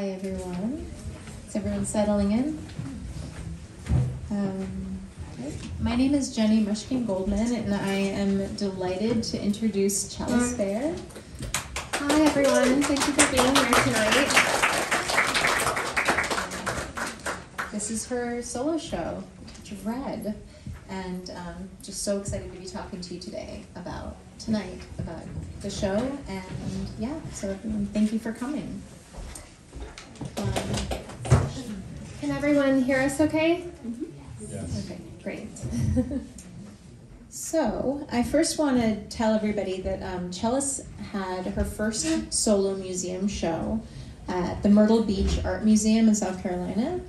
Hi, everyone. Is everyone settling in? Um. My name is Jenny Mushkin Goldman, and I am delighted to introduce Chellis Baird. Hi, everyone. Thank you for being here tonight. This is her solo show, Red, and um, just so excited to be talking to you today about tonight about the show. And yeah, so everyone, thank you for coming. Um, Can everyone hear us okay? Yes. Okay, great. So, I first want to tell everybody that um, Chellis had her first solo museum show at the Myrtle Beach Art Museum in South Carolina.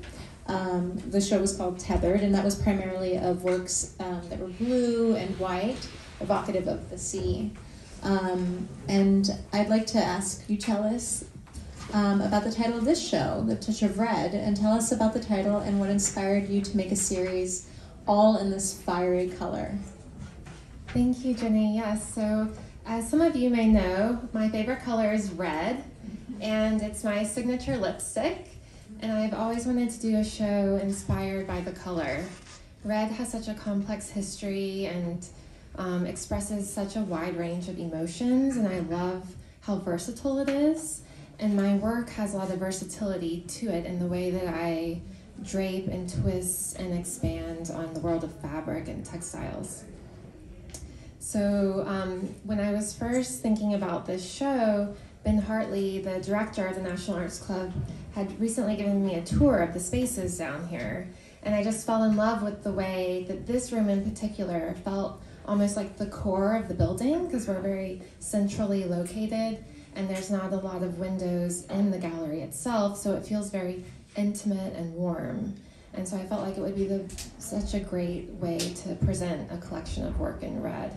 Um, the show was called Tethered, and that was primarily of works um, that were blue and white, evocative of the sea. Um, and I'd like to ask you, Chellis, um, about the title of this show, The Touch of Red, and tell us about the title and what inspired you to make a series all in this fiery color. Thank you, Jenny. Yes, so as some of you may know, my favorite color is red, and it's my signature lipstick. And I've always wanted to do a show inspired by the color. Red has such a complex history and um, expresses such a wide range of emotions, and I love how versatile it is. And my work has a lot of versatility to it in the way that I drape and twist and expand on the world of fabric and textiles. So, um, when I was first thinking about this show, Ben Hartley, the director of the National Arts Club, had recently given me a tour of the spaces down here. And I just fell in love with the way that this room in particular felt almost like the core of the building because we're very centrally located and there's not a lot of windows in the gallery itself, so it feels very intimate and warm. And so I felt like it would be the, such a great way to present a collection of work in red.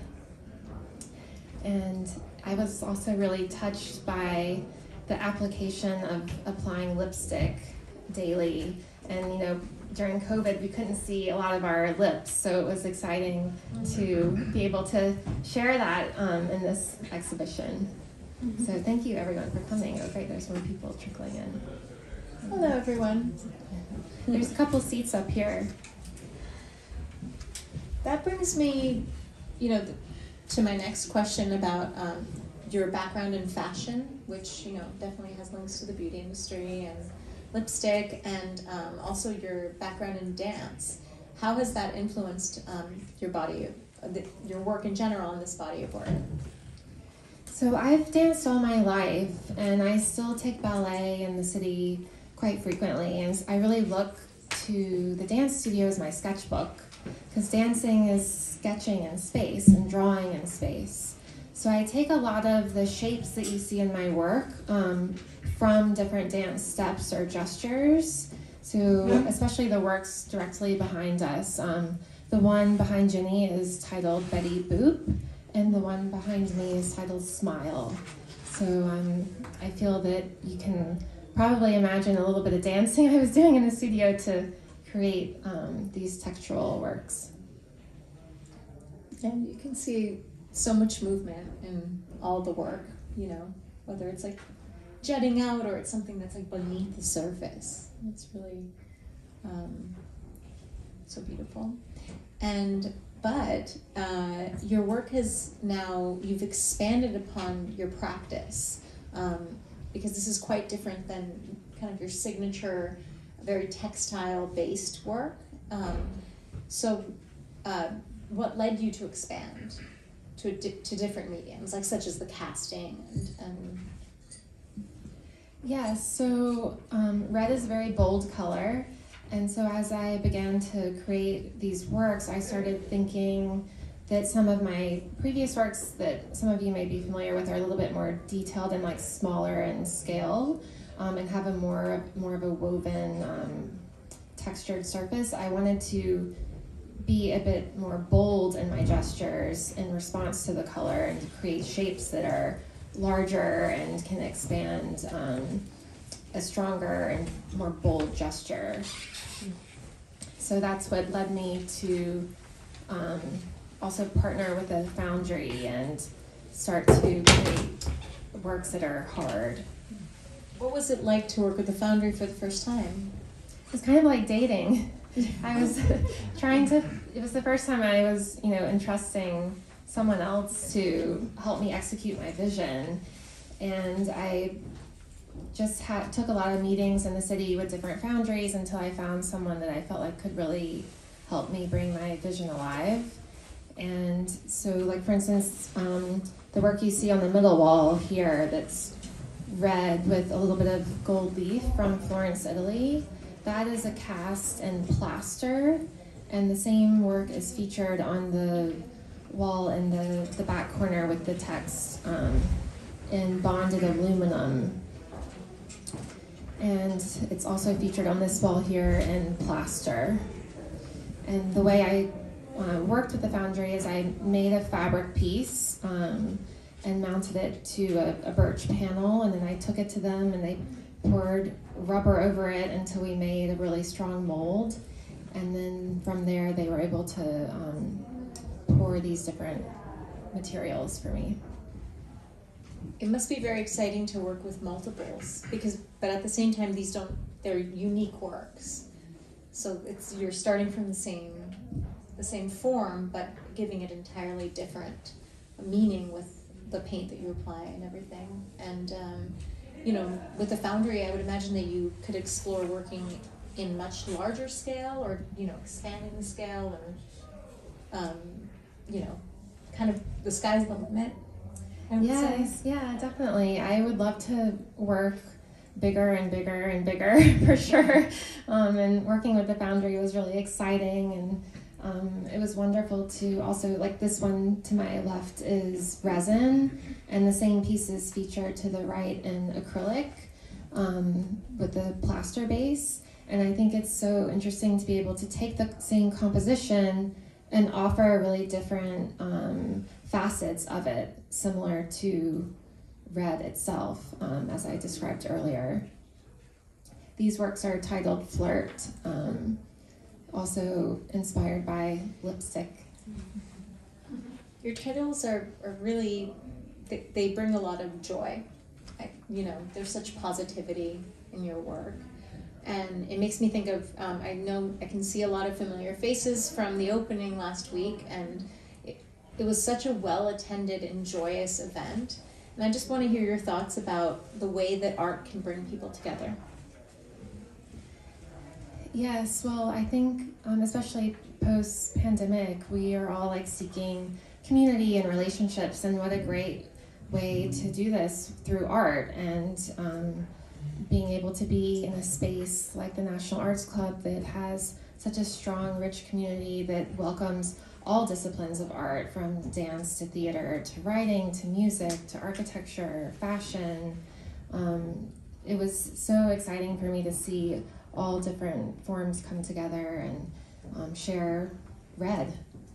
And I was also really touched by the application of applying lipstick daily. And you know, during COVID, we couldn't see a lot of our lips, so it was exciting to be able to share that um, in this exhibition. So thank you everyone for coming. Oh, great, there's more people trickling in. Hello, everyone. There's a couple seats up here. That brings me, you know, to my next question about um, your background in fashion, which you know definitely has links to the beauty industry and lipstick, and um, also your background in dance. How has that influenced um, your body, your work in general, and this body of work? So I've danced all my life, and I still take ballet in the city quite frequently. And I really look to the dance studio as my sketchbook because dancing is sketching in space and drawing in space. So I take a lot of the shapes that you see in my work um, from different dance steps or gestures. So especially the works directly behind us. Um, the one behind Jenny is titled Betty Boop, and the one behind me is titled Smile. So um, I feel that you can probably imagine a little bit of dancing I was doing in the studio to create um, these textural works. And you can see so much movement in all the work, you know, whether it's like jutting out or it's something that's like beneath the surface. It's really um, so beautiful. And but uh, your work has now you've expanded upon your practice um, because this is quite different than kind of your signature, very textile based work. Um, so, uh, what led you to expand to, to different mediums, like such as the casting and, and Yeah, so um, red is a very bold color. And so as I began to create these works, I started thinking that some of my previous works that some of you may be familiar with are a little bit more detailed and like smaller in scale um, and have a more more of a woven um, textured surface. I wanted to be a bit more bold in my gestures in response to the color and to create shapes that are larger and can expand um, a stronger and more bold gesture. So that's what led me to um, also partner with a foundry and start to create works that are hard. What was it like to work with the Foundry for the first time? It's kind of like dating. I was trying to, it was the first time I was, you know, entrusting someone else to help me execute my vision. And I just had, took a lot of meetings in the city with different foundries until I found someone that I felt like could really help me bring my vision alive. And so, like, for instance, um, the work you see on the middle wall here that's red with a little bit of gold leaf from Florence, Italy. That is a cast and plaster, and the same work is featured on the wall in the, the back corner with the text um, in bonded aluminum. And it's also featured on this wall here in plaster. And the way I uh, worked with the foundry is I made a fabric piece. Um, and mounted it to a, a, birch panel and then I took it to them and they poured rubber over it until we made a really strong mold and then from there they were able to um, pour these different materials for me. It must be very exciting to work with multiples because but at the same time these don't they're unique works. So it's you're starting from the same the same form but giving it entirely different meaning with the paint that you apply and everything. And um, you know, with the foundry, I would imagine that you could explore working in much larger scale, or you know, expanding the scale, or um, you know, kind of the sky's the limit. Yes, say. yeah, definitely. I would love to work bigger and bigger and bigger for sure. Um, and working with the foundry was really exciting and um, it was wonderful to also, like this one to my left is resin, and the same pieces featured to the right in acrylic um, with the plaster base. And I think it's so interesting to be able to take the same composition and offer a really different um, facets of it, similar to red itself, um, as I described earlier. These works are titled Flirt. Um, also inspired by lipstick. Your titles are, are really, they, they bring a lot of joy. I, you know, there's such positivity in your work. And it makes me think of, um, I know I can see a lot of familiar faces from the opening last week, and it, was such a well attended and joyous event. And I just want to hear your thoughts about the way that art can bring people together. Yes, well, I think um, especially post pandemic, we are all like seeking community and relationships, and what a great way to do this through art and um, being able to be in a space like the National Arts Club that has such a strong, rich community that welcomes all disciplines of art from dance to theater to writing to music to architecture, fashion. Um, it was so exciting for me to see all different forms come together and um, share red.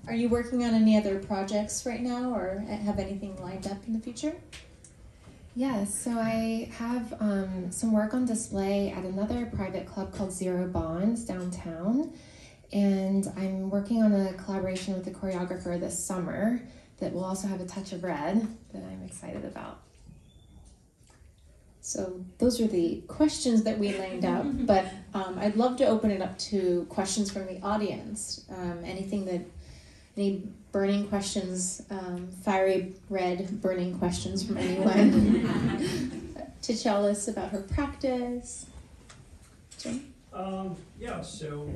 Are you working on any other projects right now or have anything lined up in the future? Yes, so I have um, some work on display at another private club called Zero Bonds downtown. And I'm working on a collaboration with a choreographer this summer that will also have a touch of red that I'm excited about. So those are the questions that we lined up, but um, I'd love to open it up to questions from the audience. Um, anything that, any burning questions, um, fiery red burning questions from anyone to tell us about her practice. Jim? Um, yeah, so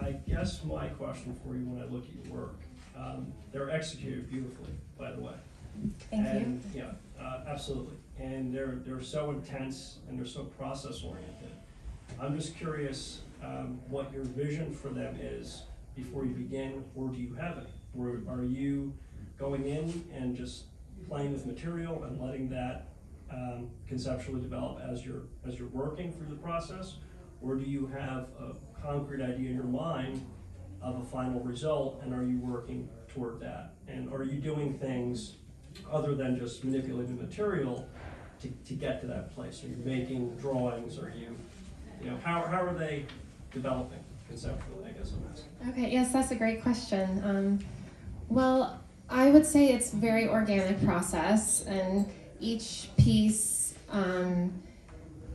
I guess my question for you when I look at your work, um, they're executed beautifully, by the way. Thank and, you. Yeah, uh, absolutely and they're they're so intense and they're so process oriented. I'm just curious um, what your vision for them is before you begin, or do you have it? Or are you going in and just playing with material and letting that um, conceptually develop as you're as you're working through the process, or do you have a concrete idea in your mind of a final result, and are you working toward that? And are you doing things other than just manipulating material to, to get to that place? Are you making drawings? Are you, you know, how, how are they developing conceptually, I guess I'm asking. Okay, yes, that's a great question. Um, well, I would say it's very organic process, and each piece um,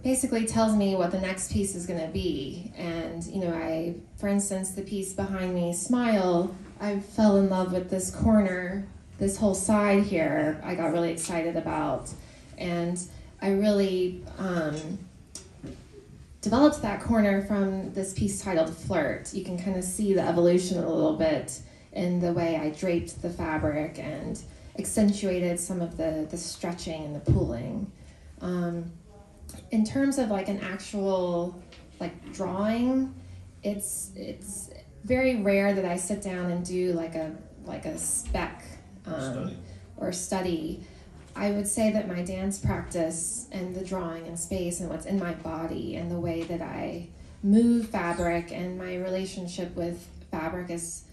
basically tells me what the next piece is going to be. And, you know, I, for instance, the piece behind me, Smile, I fell in love with this corner, this whole side here, I got really excited about. And I really um, developed that corner from this piece titled Flirt. You can kind of see the evolution a little bit in the way I draped the fabric and accentuated some of the, the stretching and the pulling. Um, in terms of like an actual like drawing, it's it's very rare that I sit down and do like a like a spec um, Study. or study. I would say that my dance practice and the drawing and space and what's in my body and the way that I move fabric and my relationship with fabric is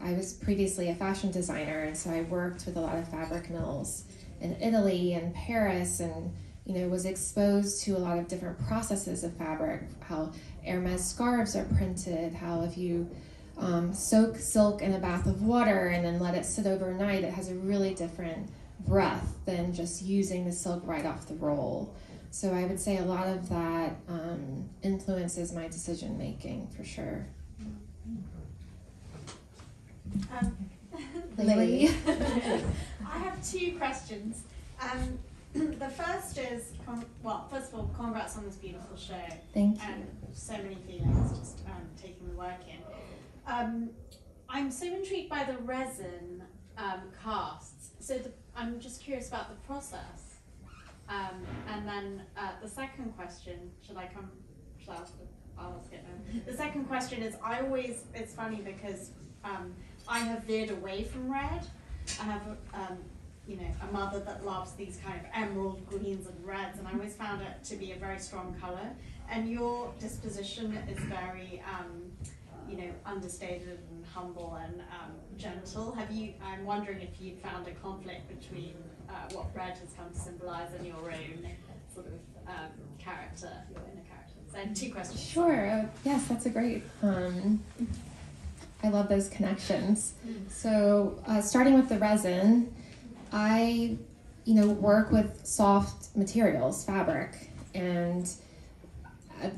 I was previously a fashion designer and so I worked with a lot of fabric mills in Italy and Paris and you know was exposed to a lot of different processes of fabric how Hermes scarves are printed how if you um, soak silk in a bath of water and then let it sit overnight it has a really different breath than just using the silk right off the roll so I would say a lot of that um, influences my decision making for sure Um, Lily. I have two questions. Um, the first is, con- well, first of all, congrats on this beautiful show thank you and so many feelings just um, taking the work in. Um, I'm so intrigued by the resin um, casts. So the, I'm just curious about the process. Um, and then uh, the second question, should I come? Should I ask it? I'll ask it now. The second question is, I always, it's funny because um, I have veered away from red. I have, um, you know, a mother that loves these kind of emerald greens and reds, and I always found it to be a very strong color. And your disposition is very, um, you know, understated and humble and um, gentle. Have you? I'm wondering if you found a conflict between uh, what red has come to symbolize and your own sort of um, character, your inner character. So, two questions. Sure. Uh, yes, that's a great. Um, I love those connections. So, uh, starting with the resin, I, you know, work with soft materials, fabric, and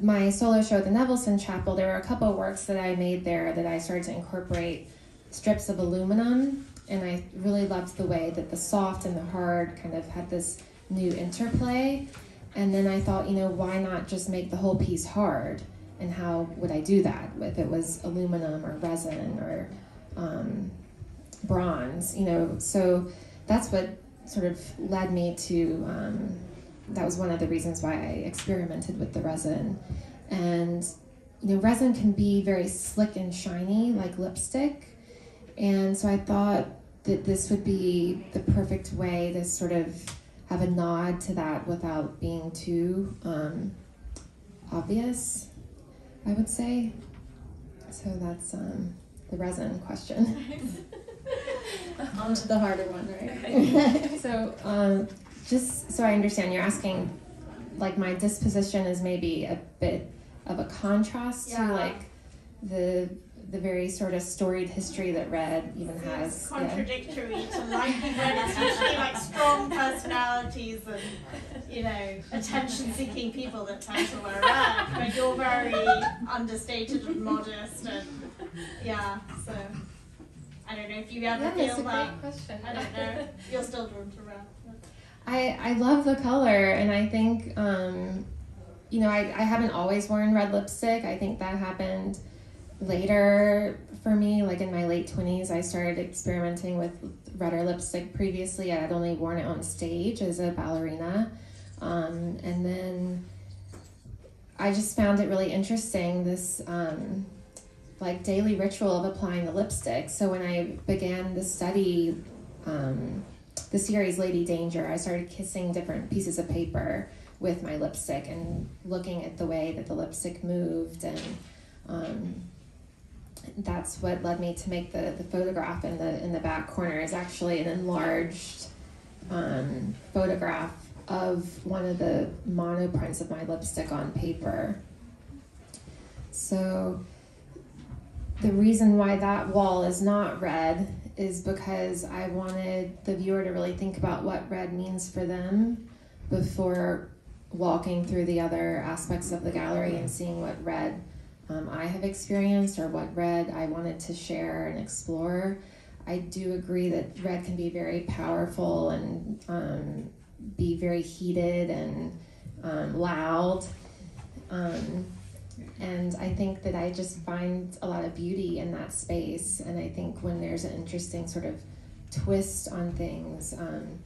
my solo show at the Nevelson Chapel, there were a couple of works that I made there that I started to incorporate strips of aluminum, and I really loved the way that the soft and the hard kind of had this new interplay. And then I thought, you know, why not just make the whole piece hard? And how would I do that if it was aluminum or resin or um, bronze? You know, so that's what sort of led me to. Um, that was one of the reasons why I experimented with the resin, and you know, resin can be very slick and shiny like lipstick, and so I thought that this would be the perfect way to sort of have a nod to that without being too um, obvious, I would say. So that's um, the resin question. On to the harder one, right? so, um, just so I understand, you're asking, like, my disposition is maybe a bit of a contrast Yeah. to like the the very sort of storied history that red even has. Yeah. contradictory to liking red. It's usually like strong personalities and you know attention-seeking people that tend to wear red, but you're very understated and modest and yeah. So I don't know if you ever Yeah, feel that's a that. great question. I don't know. You're still drawn to red. I, I love the color, and I think, um, you know, I, I haven't always worn red lipstick. I think that happened later for me, like in my late 20s. I started experimenting with redder lipstick previously. I had only worn it on stage as a ballerina. Um, and then I just found it really interesting this um, like daily ritual of applying the lipstick. So when I began the study, um, the series Lady Danger, I started kissing different pieces of paper with my lipstick and looking at the way that the lipstick moved and um, that's what led me to make the, the photograph in the in the back corner is actually an enlarged um, photograph of one of the monoprints of my lipstick on paper. So the reason why that wall is not red is because I wanted the viewer to really think about what red means for them before walking through the other aspects of the gallery and seeing what red um, I have experienced or what red I wanted to share and explore, I do agree that red can be very powerful and um, be very heated and um, loud. And I think that I just find a lot of beauty in that space. And I think when there's an interesting sort of twist on things, um,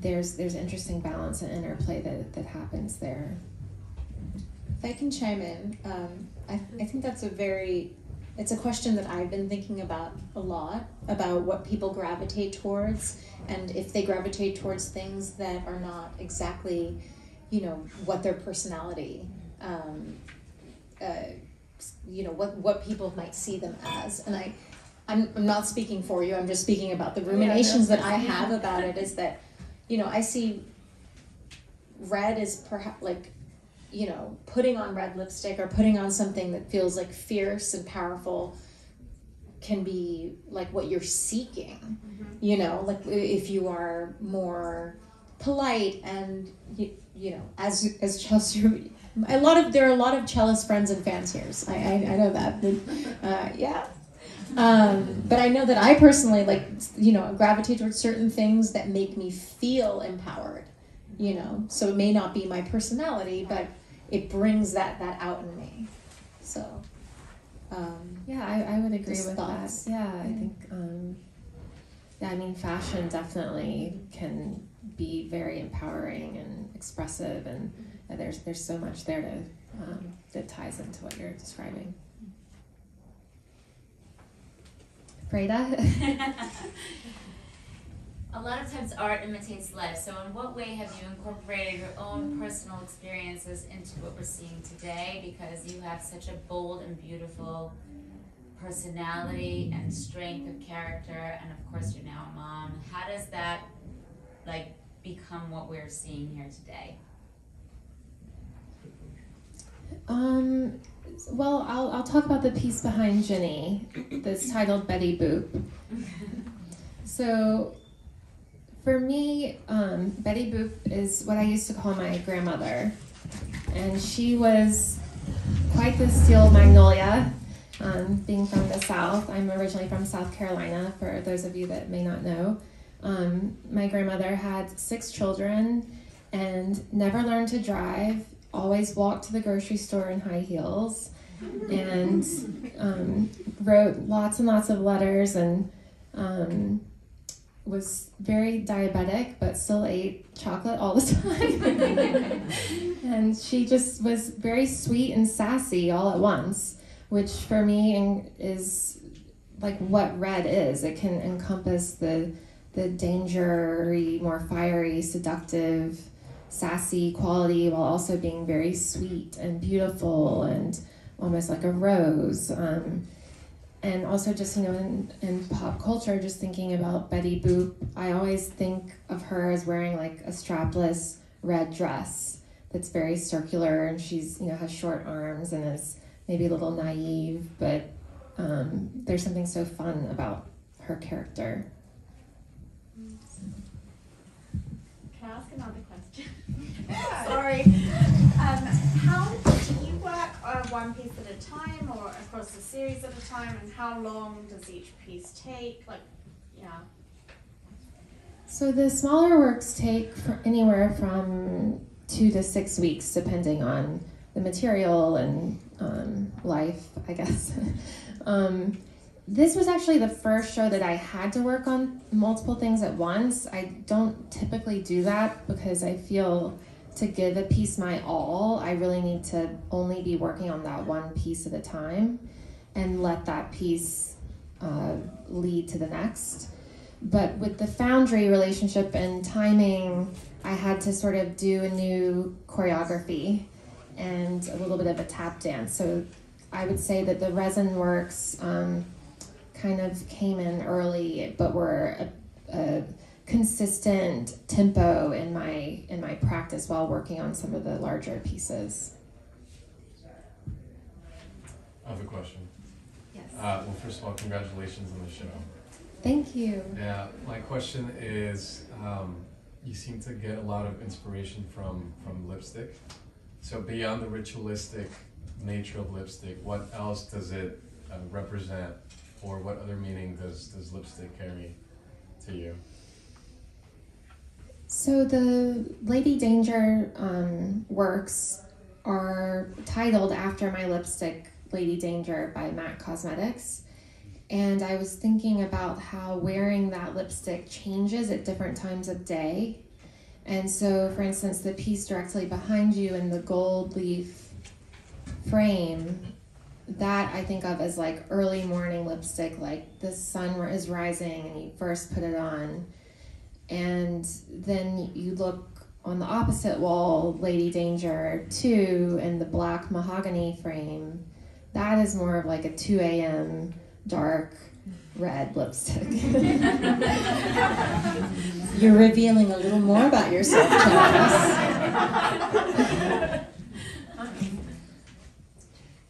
there's there's interesting balance and interplay that, that happens there. If I can chime in, um, I, I think that's a very, it's a question that I've been thinking about a lot about what people gravitate towards and if they gravitate towards things that are not exactly, you know, what their personality, um, uh, you know, what, what people might see them as. And I, I'm, I'm not speaking for you, I'm just speaking about the ruminations that I have about it is that, you know, I see red is perhaps like you know, putting on red lipstick or putting on something that feels like fierce and powerful can be like what you're seeking. You know, like if you are more polite and you, you know, as as Chellis, a lot of there are a lot of Chellis friends and fans here. I, I I know that. Uh, yeah. Um, but I know that I personally like you know gravitate towards certain things that make me feel empowered you know so it may not be my personality but it brings that that out in me so um, Yeah, I, I would agree with thoughts. that. Yeah, I think, um, yeah, I mean, fashion definitely can be very empowering and expressive, and uh, there's there's so much there to um, that ties into what you're describing. Freda? A lot of times art imitates life. So, in what way have you incorporated your own personal experiences into what we're seeing today? Because you have such a bold and beautiful personality and strength of character, and of course, you're now a mom. How does that like become what we're seeing here today? Um, well, I'll, I'll talk about the piece behind Jenny that's titled Betty Boop. So, for me, um, Betty Boop is what I used to call my grandmother. And she was quite the steel magnolia, um, being from the South. I'm originally from South Carolina, for those of you that may not know. Um, my grandmother had six children and never learned to drive, always walked to the grocery store in high heels, and um, wrote lots and lots of letters and um, was very diabetic, but still ate chocolate all the time. and she just was very sweet and sassy all at once, which for me is like what red is. It can encompass the the dangery, more fiery, seductive, sassy quality while also being very sweet and beautiful and almost like a rose. Um, and also just you know in, in pop culture just thinking about betty boop i always think of her as wearing like a strapless red dress that's very circular and she's you know has short arms and is maybe a little naive but um, there's something so fun about her character Can I ask another. Sorry. Um, how do you work uh, one piece at a time or across a series at a time, and how long does each piece take? Like, yeah. So the smaller works take anywhere from two to six weeks, depending on the material and um, life, I guess. um, this was actually the first show that I had to work on multiple things at once. I don't typically do that because I feel to give a piece my all, I really need to only be working on that one piece at a time and let that piece uh, lead to the next. But with the foundry relationship and timing i had to sort of do a new choreography and a little bit of a tap dance. So i would say that the resin works um, kind of came in early but were a, a consistent tempo in my in my practice while working on some of the larger pieces I have a question. Yes. Uh, well, first of all, congratulations on the show. thank you Yeah, my question is, um, you seem to get a lot of inspiration from from lipstick. So beyond the ritualistic nature of lipstick, what else does it uh, represent, or what other meaning does does lipstick carry to you? So the Lady Danger um, works are titled after my lipstick, Lady Danger by MAC Cosmetics. And I was thinking about how wearing that lipstick changes at different times of day. And so, for instance, the piece directly behind you in the gold leaf frame, that I think of as like early morning lipstick, like the sun is rising and you first put it on and then you look on the opposite wall, Lady Danger 2 in the black mahogany frame. That is more of like a 2 a.m. dark red lipstick. You're revealing a little more about yourself,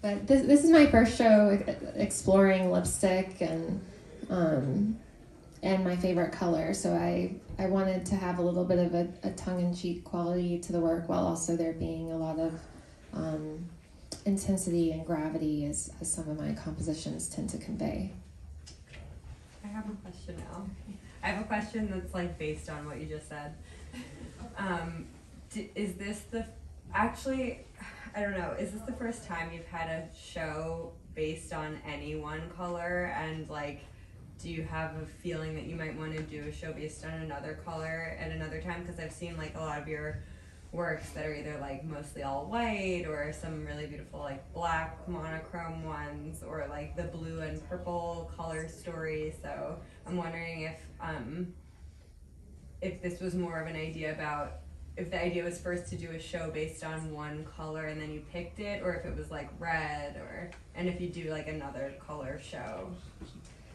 but this, this is my first show exploring lipstick and um, and my favorite color. So I, I wanted to have a little bit of a, a tongue in cheek quality to the work while also there being a lot of um, intensity and gravity as, as some of my compositions tend to convey. I have a question now. I have a question that's like based on what you just said. Um, is this the actually? I don't know. Is this the first time you've had a show based on any one color and like? Do you have a feeling that you might want to do a show based on another color at another time? Because I've seen like a lot of your works that are either like mostly all white or some really beautiful like black monochrome ones or like the blue and purple color story. So I'm wondering if um, if this was more of an idea about if the idea was first to do a show based on one color and then you picked it, or if it was like red, or and if you do like another color show.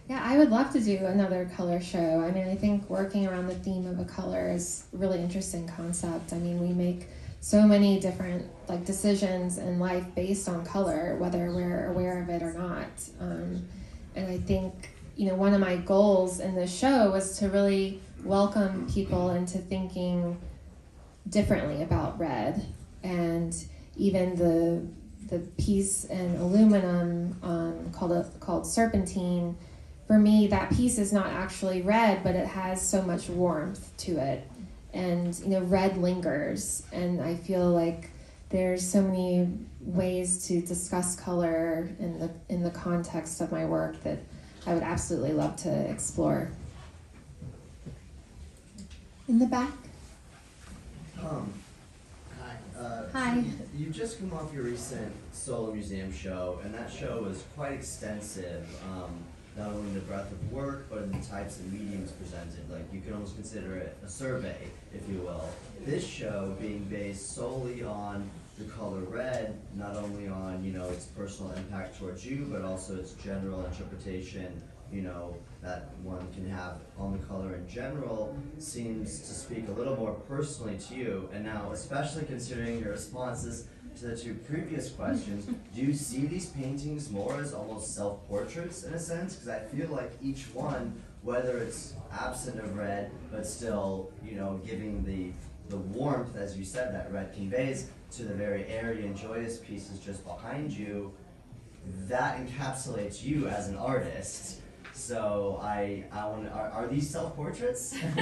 Yeah, I would love to do another color show. I mean, I think working around the theme of a color is a really interesting concept. I mean, we make so many different like decisions in life based on color, whether we're aware of it or not. Um, and I think you know one of my goals in this show was to really welcome people into thinking differently about red and even the the piece in aluminum um, called a, called serpentine for me, that piece is not actually red, but it has so much warmth to it. And, you know, red lingers. And I feel like there's so many ways to discuss color in the, in the context of my work that I would absolutely love to explore. In the back. Um, hi. Uh, Hi. You, you've just come off your recent Solar Museum show, and that show was quite extensive. Um, not only in the breadth of work, but in the types of mediums presented. Like you can almost consider it a survey, if you will. This show being based solely on the color red, not only on you know its personal impact towards you, but also its general interpretation. You know that one can have on the color in general seems to speak a little more personally to you. And now, especially considering your responses to the two previous questions, do you see these paintings more as almost self-portraits in a sense? Because I feel like each one, whether it's absent of red, but still, you know, giving the the warmth, as you said, that red conveys to the very airy and joyous pieces just behind you, that encapsulates you as an artist. So I, I want. Are, are these self-portraits?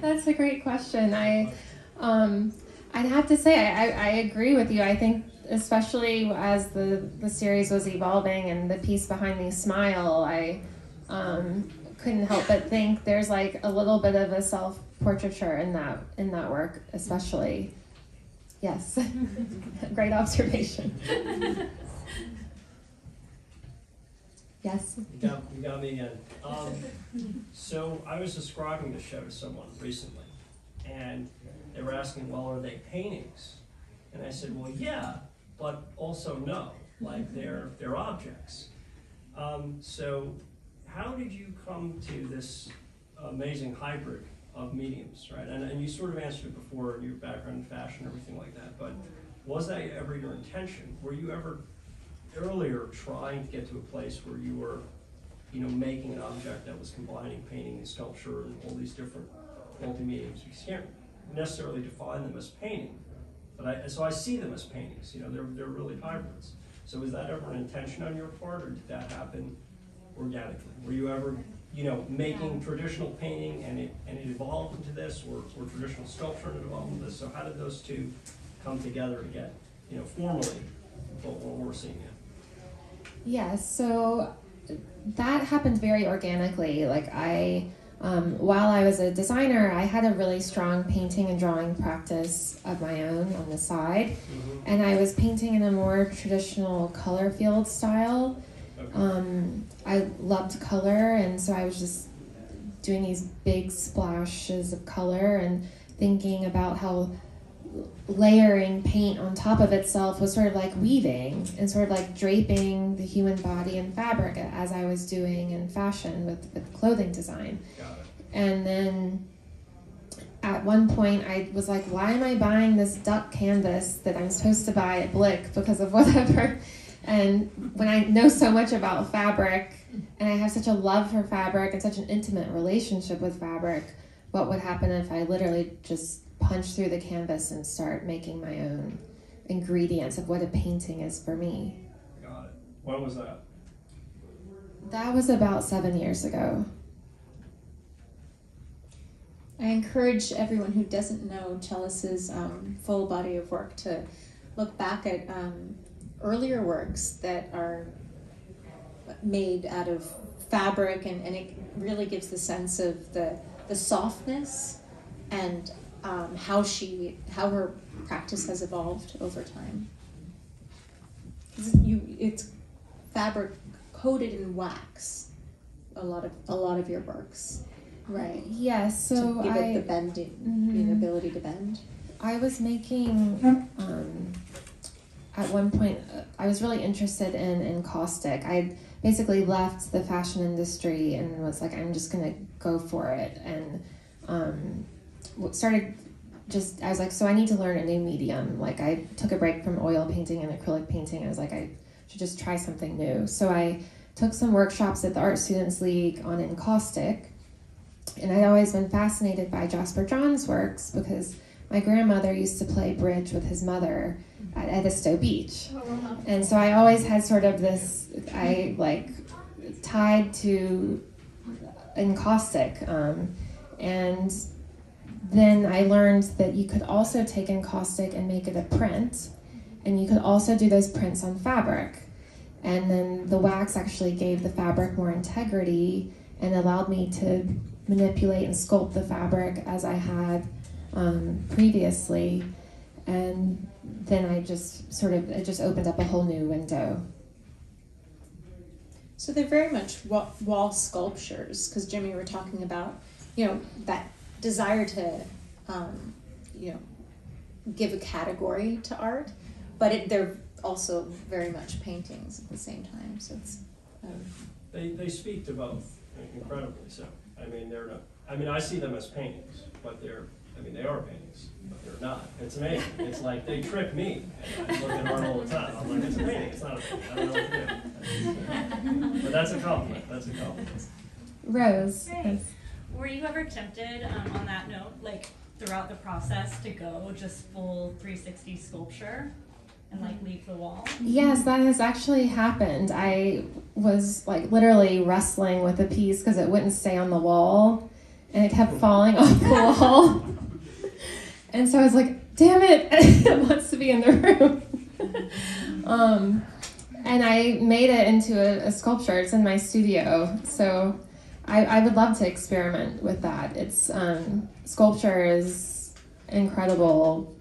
That's a great question. I, um, I'd have to say I, I, I agree with you. I think especially as the the series was evolving and the piece behind me, Smile, I um, couldn't help but think there's like a little bit of a self portraiture in that in that work, especially. Yes, great observation. yes. You got, you got me again. Um, so I was describing the show to someone recently, and they were asking, well, are they paintings? And I said, well, yeah, but also no, like they're, they're objects. Um, so how did you come to this amazing hybrid of mediums, right? And, and you sort of answered it before, your background in fashion, everything like that, but was that ever your intention? Were you ever earlier trying to get to a place where you were, you know, making an object that was combining painting and sculpture and all these different multi-mediums, you can't necessarily define them as painting. But I, so I see them as paintings, you know, they're, they're really hybrids. So was that ever an intention on your part, or did that happen organically? Were you ever, you know, making traditional painting and it, and it evolved into this, or, or traditional sculpture and it evolved into this? So how did those two come together to get, you know, formally what, what we're seeing now? Yeah, so that happened very organically. Like I, um, while I was a designer, I had a really strong painting and drawing practice of my own on the side, and I was painting in a more traditional color field style. Okay. Um, I loved color, and so I was just doing these big splashes of color and thinking about how layering paint on top of itself was sort of like weaving and sort of like draping the human body in fabric as I was doing in fashion with, with clothing design. And then at one point, I was like, why am I buying this duck canvas that I'm supposed to buy at Blick because of whatever? And when I know so much about fabric and I have such a love for fabric and such an intimate relationship with fabric, what would happen if I literally just punch through the canvas and start making my own ingredients of what a painting is for me? Got it. When was that? That was about seven years ago. I encourage everyone who doesn't know Chellis's um, full body of work to look back at um, earlier works that are made out of fabric, and, and it really gives the sense of the the softness and um, how she how her practice has evolved over time. You, it's fabric coated in wax. A lot of a lot of your works, right? Yes, so to give I. it the bending, Mhm. the ability to bend. I was making um, at one point. uh, I was really interested in encaustic. I basically left the fashion industry and was like, I'm just gonna go for it, and um, started. Just I was like, so I need to learn a new medium. Like I took a break from oil painting and acrylic painting. I was like, I should just try something new. So I took some workshops at the Art Students League on encaustic, and I'd always been fascinated by Jasper Johns' works because my grandmother used to play bridge with his mother at Edisto Beach. And so I always had sort of this, I like tied to encaustic. Um, and then I learned that you could also take encaustic and make it a print. And you could also do those prints on fabric. And then the wax actually gave the fabric more integrity and allowed me to manipulate and sculpt the fabric as I had um, previously. And then I just sort of, it just opened up a whole new window. So they're very much wall sculptures because Jimmy, you were talking about, you know, that desire to, um, you know, give a category to art, but it, they're also very much paintings at the same time. So it's, um, They, they speak to both incredibly so. I mean, they're not, I mean, I see them as paintings, but they're, I mean, they are paintings, but they're not. It's amazing. It's like, they trick me. I look at art all the time. I'm like, it's a painting, it's not a painting. I don't know what to do. But that's a compliment, that's a compliment. Rose. Great. Were you ever tempted, um, on that note, like throughout the process, to go just full 360 sculpture and like leave the wall? Yes, that has actually happened. I was like literally wrestling with a piece because it wouldn't stay on the wall and it kept falling off the wall. And so I was like, damn it, it wants to be in the room. um, and I made it into a, a sculpture. It's in my studio. So I, I would love to experiment with that. It's um, sculpture is incredible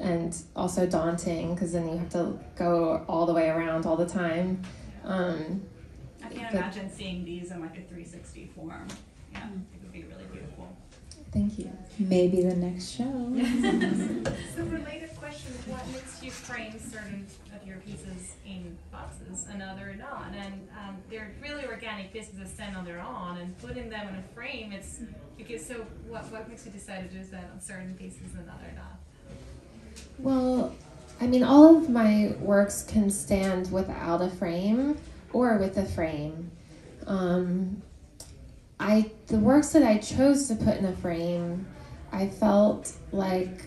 and also daunting because then you have to go all the way around all the time. Um, I can't But- imagine seeing these in like a 360 form. Yeah, it would be really beautiful. Thank you. maybe the next show. So related question, what makes you frame certain of your pieces in boxes and other not? And um, they're really organic pieces that stand on their own and putting them in a frame, it's, because so what, what makes you decide to do that on certain pieces and other not? Well, I mean, all of my works can stand without a frame or with a frame. Um, I the works that I chose to put in a frame I felt like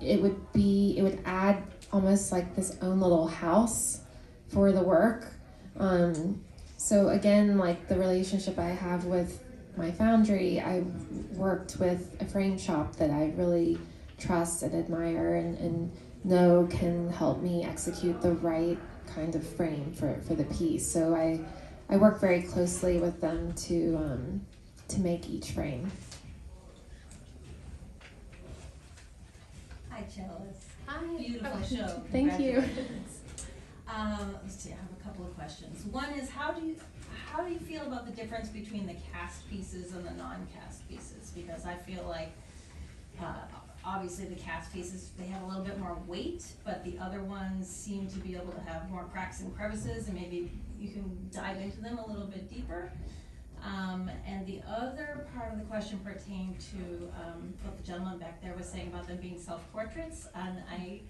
it would be it would add almost like this own little house for the work. Um, so again, like the relationship I have with my foundry, I worked with a frame shop that I really trust and admire and, and know can help me execute the right kind of frame for, for the piece. So I I work very closely with them to um, to make each frame. Hi, Chellis. Hi. Beautiful show. Thank you. Um, let's see, I have a couple of questions. One is how do you how do you feel about the difference between the cast pieces and the non-cast pieces? Because I feel like uh, obviously the cast pieces they have a little bit more weight, but the other ones seem to be able to have more cracks and crevices, and maybe you can dive into them a little bit deeper. Um, and the other part of the question pertained to um, what the gentleman back there was saying about them being self-portraits. And I,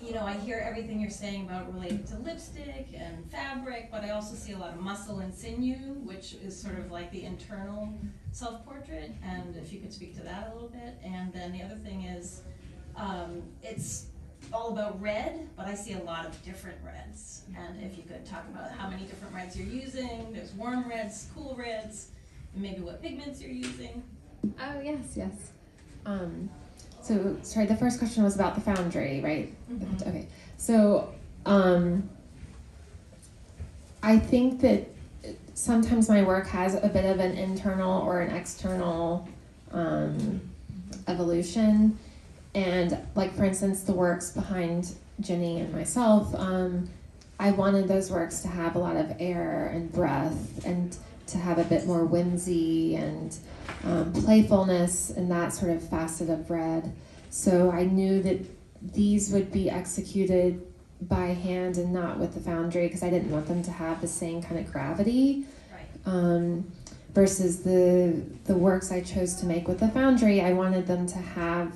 you know, I hear everything you're saying about related to lipstick and fabric, but I also see a lot of muscle and sinew, which is sort of like the internal self-portrait. And if you could speak to that a little bit. And then the other thing is, um, it's all about red, but I see a lot of different reds. And if you could talk about how many different reds you're using, there's warm reds, cool reds, and maybe what pigments you're using. Oh yes, yes. Um, so sorry, the first question was about the foundry, right? Mhm. Okay. So um, I think that sometimes my work has a bit of an internal or an external um, evolution. And like for instance, the works behind Jenny and myself, um, I wanted those works to have a lot of air and breath and to have a bit more whimsy and um, playfulness and that sort of facet of red. So I knew that these would be executed by hand and not with the foundry because I didn't want them to have the same kind of gravity. Right. Um, versus the the works I chose to make with the foundry, I wanted them to have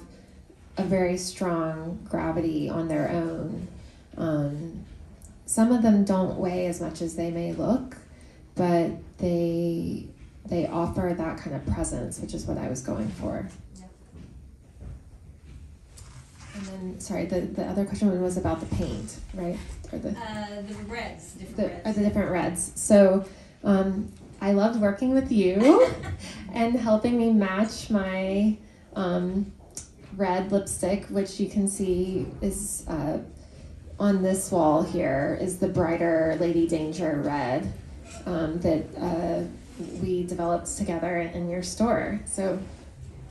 a very strong gravity on their own. Um, some of them don't weigh as much as they may look, but they they offer that kind of presence, which is what I was going for. Yep. And then, sorry, the, the other question was about the paint, right? Or the Uh, the reds, different the, reds. are the different reds. So um, I loved working with you and helping me match my um, red lipstick, which you can see is uh, on this wall here, is the brighter Lady Danger red um, that uh, we developed together in your store. So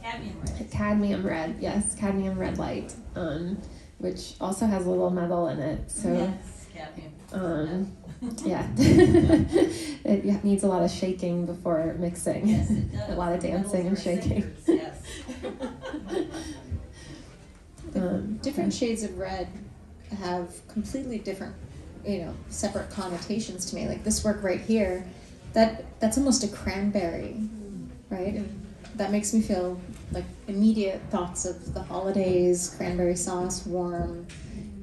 Cadmium red. cadmium red, yes, cadmium red light, um, which also has a little metal in it. So. Yes, cadmium. Um, yeah. it needs a lot of shaking before mixing. Yes, it does. a lot of dancing and shaking. singers, Yes. Um, Different shades of red have completely different, you know, separate connotations to me. Like this work right here, that that's almost a cranberry, right? And that makes me feel like immediate thoughts of the holidays, cranberry sauce, warm,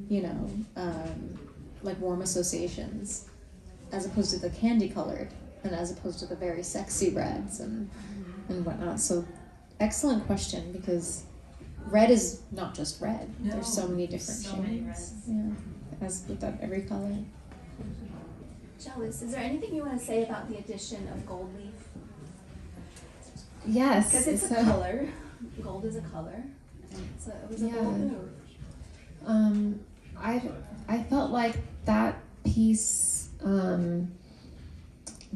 you know, um, like warm associations, as opposed to the candy colored, and as opposed to the very sexy reds and and whatnot. So, excellent question because red is not just red. There's so many different so shades. many reds. Yeah, as with that every color. Chellis, is there anything you want to say about the addition of gold leaf? yes. Because it's so, a color. Gold is a color. And it's a, it was a Yeah. bold move. Um, I I felt like that piece um,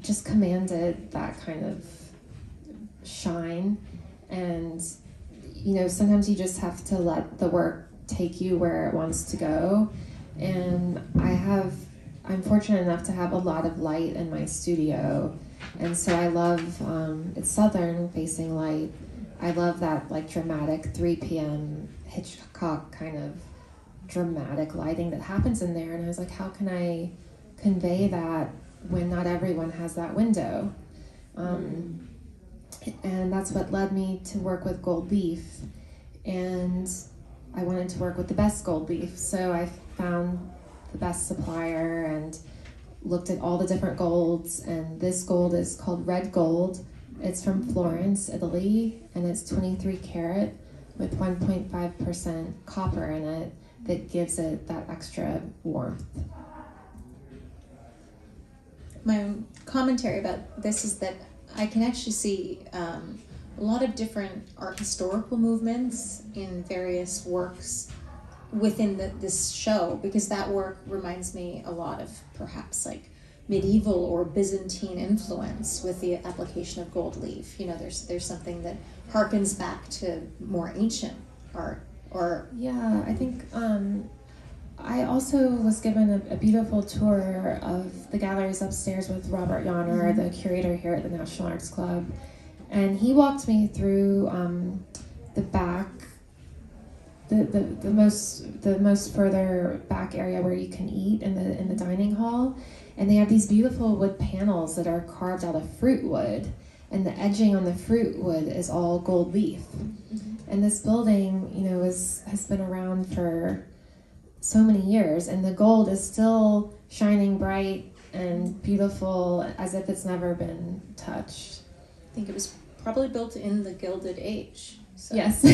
just commanded that kind of shine, and you know sometimes you just have to let the work take you where it wants to go, and I have I'm fortunate enough to have a lot of light in my studio, and so I love um, it's southern facing light. I love that like dramatic 3 p.m. Hitchcock kind of dramatic lighting that happens in there and I was like how can I convey that when not everyone has that window um, and that's what led me to work with gold leaf. And I wanted to work with the best gold leaf. So I found the best supplier and looked at all the different golds. And this gold is called red gold. It's from Florence, Italy, and it's 23 karat with 1.5% copper in it that gives it that extra warmth. my commentary about this is that I can actually see um, a lot of different art historical movements in various works within the, this show because that work reminds me a lot of perhaps like medieval or Byzantine influence with the application of gold leaf. You know, there's there's something that harkens back to more ancient art or Yeah, I think um, I also was given a, a beautiful tour of the galleries upstairs with Robert Yonner, the curator here at the National Arts Club, and he walked me through um, the back, the, the, the most the most further back area where you can eat in the in the dining hall, and they have these beautiful wood panels that are carved out of fruit wood, and the edging on the fruit wood is all gold leaf. And this building, you know, is has been around for so many years, and the gold is still shining bright and beautiful as if it's never been touched. I think it was probably built in the Gilded Age. So. Yes.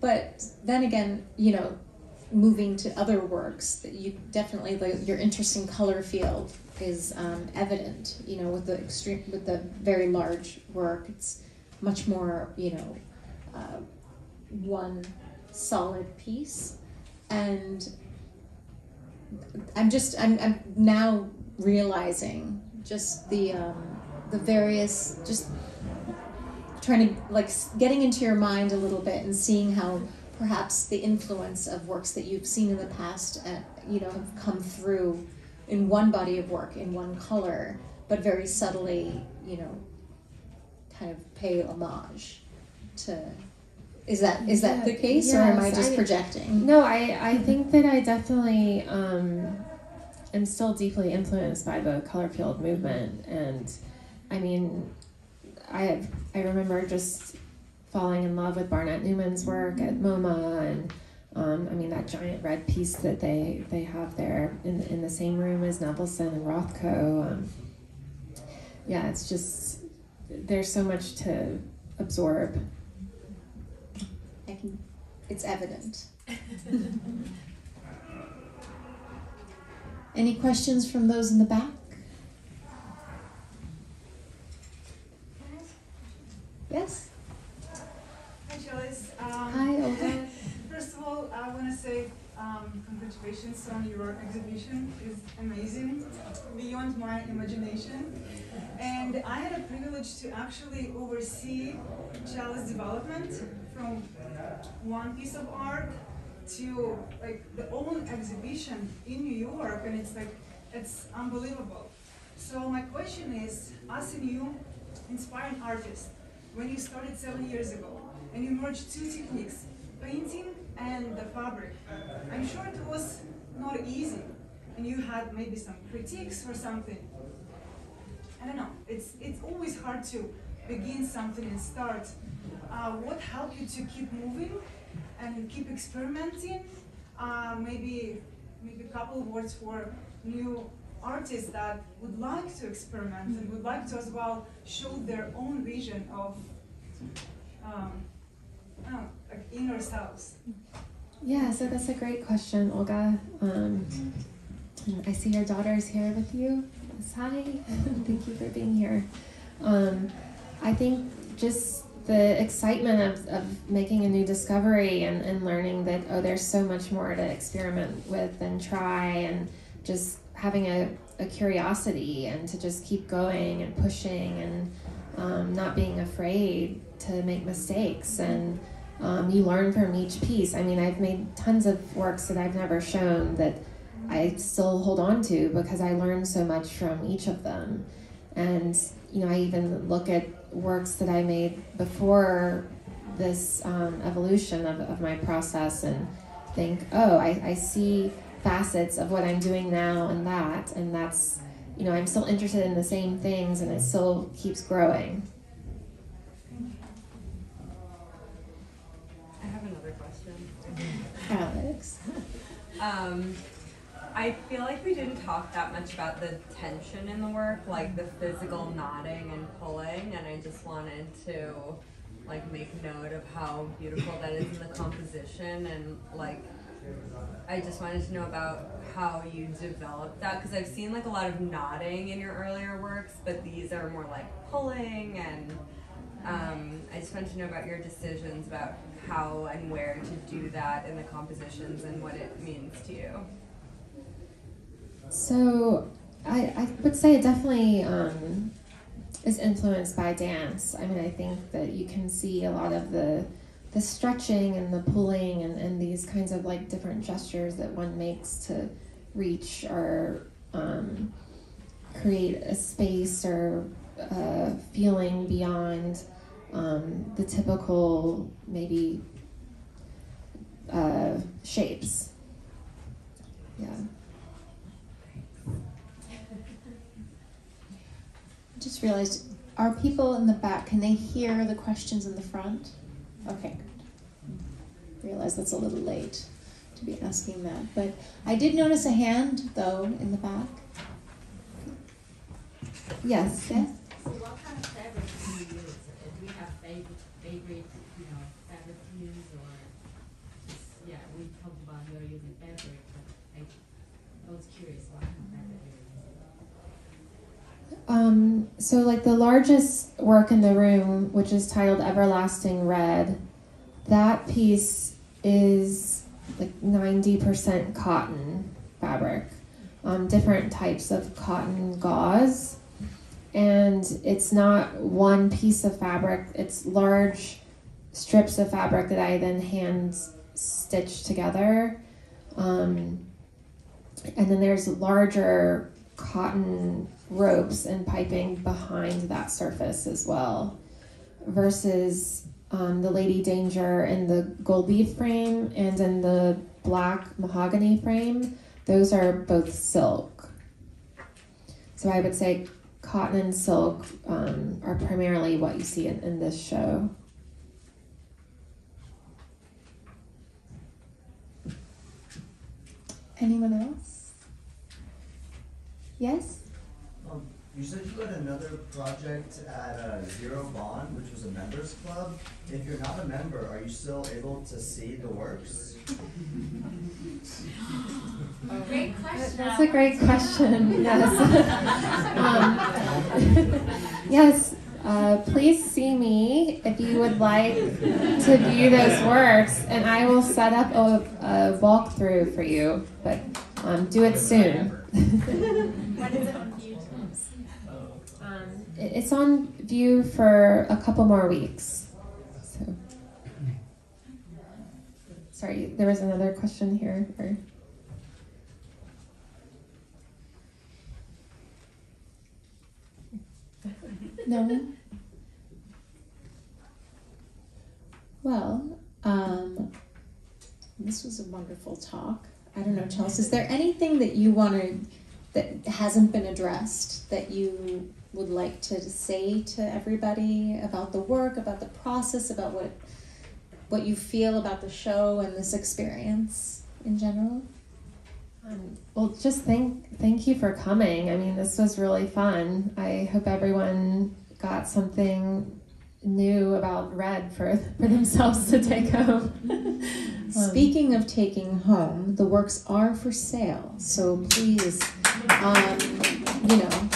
but then again, you know, moving to other works, that you definitely like your interest in color field is um, evident. You know, with the extreme, with the very large work, it's much more, you know, uh, one solid piece, and I'm just I'm I'm now realizing just the um, the various just trying to like getting into your mind a little bit and seeing how perhaps the influence of works that you've seen in the past uh, you know have come through in one body of work in one color but very subtly you know kind of pay homage to is that is that the case or am i just I- projecting No, I, I think that I definitely um, am still deeply influenced by the color field movement, and I mean, I I remember just falling in love with Barnett Newman's work at MoMA, and um, I mean that giant red piece that they they have there in in the same room as Nevelson and Rothko. Um, yeah, it's just there's so much to absorb. I can it's evident any questions from those in the back yes Hi, Joyce. Um, Hi, Olga. First of all, I want to say um, congratulations on your exhibition. It's amazing, beyond my imagination. And I had a privilege to actually oversee Chellis development from one piece of art to like the own exhibition in New York, and it's like it's unbelievable. So my question is, as a new inspiring artist, when you started seven years ago, and you merged two techniques, painting and the fabric, I'm sure it was not easy, and you had maybe some critiques or something. I don't know. It's it's always hard to begin something and start. Uh, what helped you to keep moving and keep experimenting? Uh, maybe maybe a couple of words for new artists that would like to experiment and would like to as well show their own vision of um, know, like inner selves. Yeah, so that's a great question, Olga. Um, I see your daughter's here with you. Hi, thank you for being here. Um, I think just the excitement of, of making a new discovery and, and learning that, oh, there's so much more to experiment with and try, and just having a, a curiosity and to just keep going and pushing and um, not being afraid to make mistakes and um, you learn from each piece. I mean, I've made tons of works that I've never shown that I still hold on to because I learned so much from each of them. And, you know, I even look at works that I made before this um, evolution of, of my process and think, oh, I, I see facets of what I'm doing now and that. And that's, you know, I'm still interested in the same things and it still keeps growing. I have another question. alex Um, I feel like we didn't talk that much about the tension in the work, like the physical nodding and pulling, and I just wanted to like make note of how beautiful that is in the composition and like I just wanted to know about how you developed that because I've seen like a lot of nodding in your earlier works, but these are more like pulling and um, I just wanted to know about your decisions about how and where to do that in the compositions and what it means to you. So I, I would say it definitely um, is influenced by dance. I mean, I think that you can see a lot of the the stretching and the pulling and, and these kinds of like different gestures that one makes to reach or um, create a space or a feeling beyond um, the typical maybe uh, shapes. Yeah. Just realized, are people in the back, can they hear the questions in the front? Okay, good. Realize that's a little late to be asking that, but I did notice a hand though in the back. Yes, yes? So what kind of fabric do use? Do have favorite, favorite, Um, so like the largest work in the room, which is titled Everlasting Red, that piece is like 90% cotton fabric, um, different types of cotton gauze. And it's not one piece of fabric, it's large strips of fabric that I then hand stitch together. Um, and then there's larger cotton ropes and piping behind that surface as well versus um, the lady danger in the gold leaf frame and in the black mahogany frame those are both silk so i would say cotton and silk um, are primarily what you see in, in this show Anyone else? Yes? You said you had another project at uh, Zero Bond, which was a members club. If you're not a member, are you still able to see the works? Great question. That's a great question. Yes. um, yes. Uh, please see me if you would like to view those works, and I will set up a, a walkthrough for you. But um, do it soon. When is it on view um, it- it's on view for a couple more weeks. So, sorry, there was another question here. Or... No? Well, um, this was a wonderful talk. I don't know, Chellis, is there anything that you wanted that hasn't been addressed that you would like to say to everybody about the work, about the process, about what what you feel about the show and this experience in general? Um, well, just thank thank you for coming. I mean, this was really fun. I hope everyone got something new about red for for themselves to take home. Speaking of taking home, the works are for sale, so please, um, you know,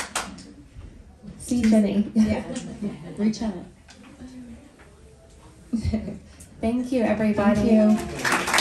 See Jenny. yeah, reach out. Thank you, everybody. Thank you.